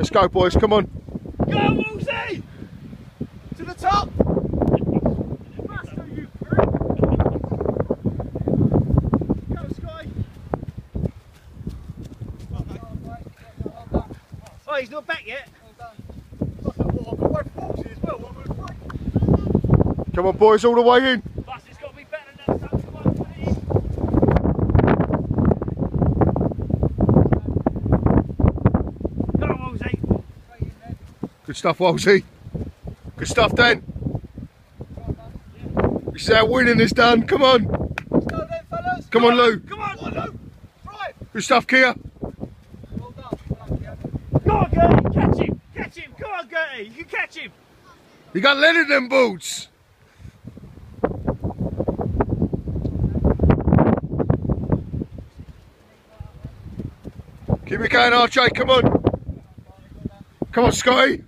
Let's go, boys. Come on. Go, Wolsey! To the top! Oh, he's not back yet. Come on, boys, all the way in. Bus has got to be better than that. Come on, put it in. Go, Wolsey! Good stuff, Wolsey. Good stuff, Dan. This is how winning is done. Come on. Come on, Lou. Come on, Lou! Drive! Good stuff, Kia. Go on, Gertie! Catch him! Catch him! Come on, Gertie! You can catch him! You got lead in them boots. Keep it going, RJ. Come on. Come on, Scotty.